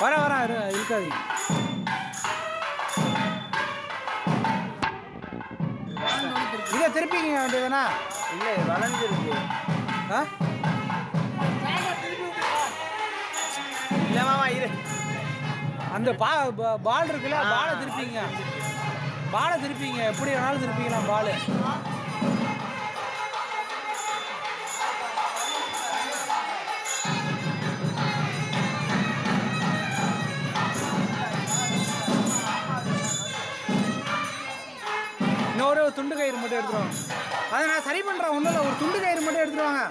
வர வர இரு, இருக்காதீங்க இதை திருப்பிங்க வேண்டியதுதானா இல்லை வளைஞ்சிருக்கு. ஆ? இல்லை மாமா இரு. அந்த பா பால் இருக்குல்ல பாலை திருப்பிங்க. பாலை திருப்பிங்க. எப்படி வேணாலும் திருப்பிக்கலாம் பால். ஒரு துண்டு கயிறு மட்டும் எடுத்துருவாங்க. அதை நான் சரி பண்ணுறேன் ஒன்றும் இல்லை. ஒரு துண்டு கயிறு மட்டும் எடுத்துருவாங்க.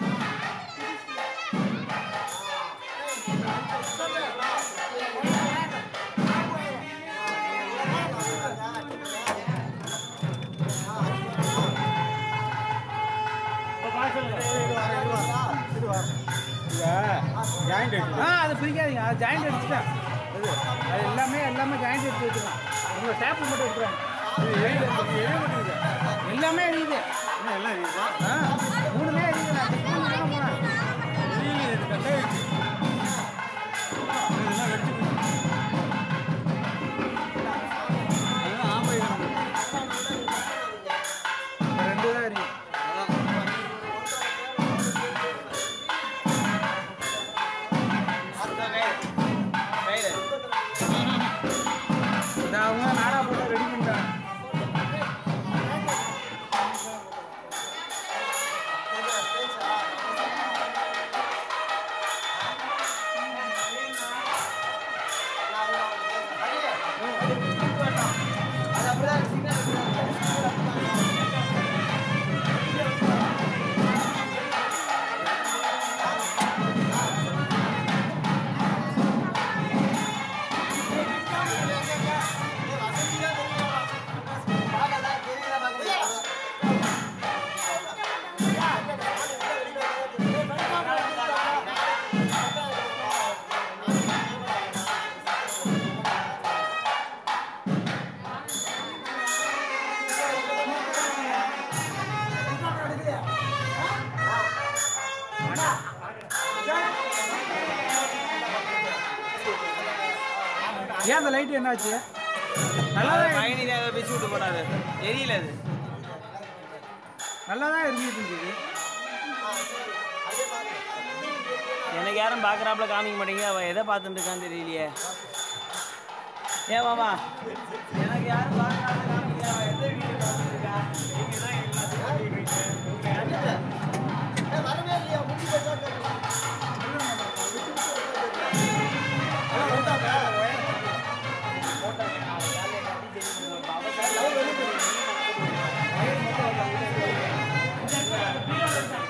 ஆ அது பிரிக்காதீங்க. அது ஜாயிண்ட் அடிச்சுட்டேன். அது அது எல்லாமே எல்லாமே ஜாயிண்ட் எடுத்து வச்சுருக்கேன் உங்கள் டேப்பு மட்டும் எடுத்துருவாங்க. எல்லாமே இருக்குது ஆ மூணுமே இருக்குது ஏன் அந்த லைட் என்னாச்சு? நல்லா தான் பயணி பிச்சு விட்டு போனாரு. தெரியல அது. நல்லா தான் இருந்துட்டு இருந்துச்சு எனக்கு யாரும் பார்க்குறாப்புல காமிக்க மாட்டேங்க. அவன் எதை பார்த்துட்டு இருக்கான்னு தெரியலையே. ஏன் மாமா? எனக்கு யாரும் பார்க்குறாப்புல காமிக்கல. அவன் எந்த வீடியோ பார்த்துட்டு இருக்கான்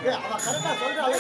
这样吧还是咱说的啊样的